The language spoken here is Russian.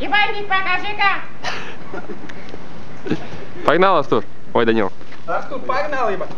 Ебальник покажи-ка! Погнал, Астур. Ой, Данил. Астур, погнал, ебать.